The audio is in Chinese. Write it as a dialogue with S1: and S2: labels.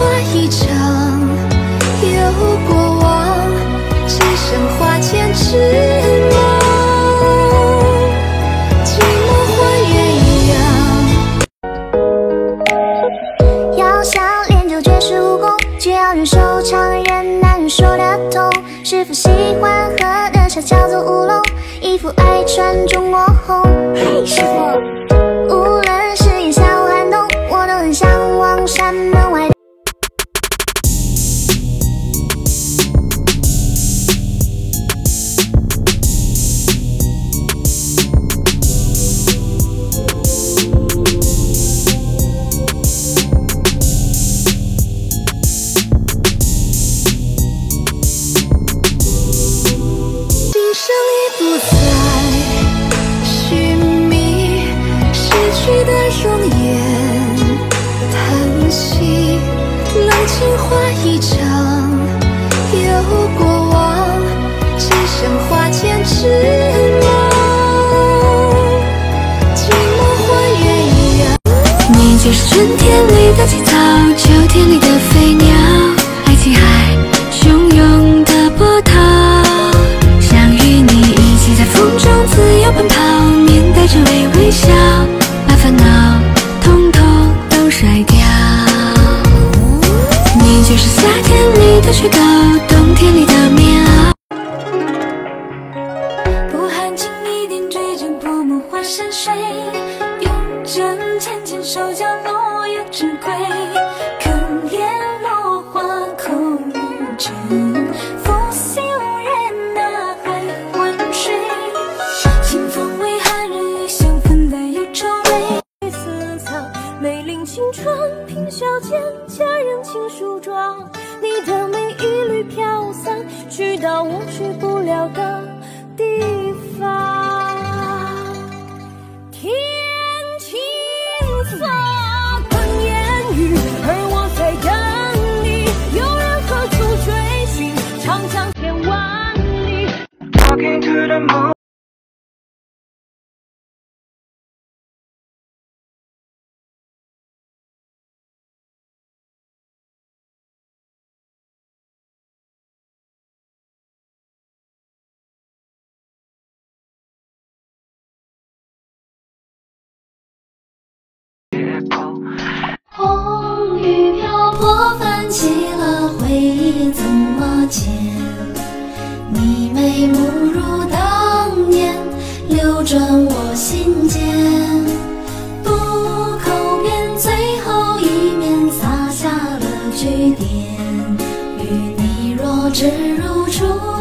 S1: 惜，冷清花一场，有过往，只剩花前痴梦。寂寞换鸳鸯。
S2: 要想练就绝世武功，只要人手长，人难说的痛。师傅喜欢喝的茶叫做乌龙，衣服爱穿中国红。嘿，师傅，
S1: 生已不再寻觅逝去的容颜，叹息冷清化一场，有过往，只剩花前痴梦。寂寞换鸳鸯。
S3: 你就是春天里的天里的雪糕，冬天里的棉袄。
S4: 不含情一点追着泼墨画山水，用针浅浅手脚落叶之归。可怜落花空余尘，浮心无人还浑水？清风为寒人与香分担忧愁味。私藏美龄青春凭小剑，佳人轻梳妆。你的，去到我去不了的。
S5: 解剖
S2: 红雨瓢泼泛起了回忆，怎么见？你眉目如当年，流转我心间。渡口边最后一面，洒下了句点。与你若只如初见，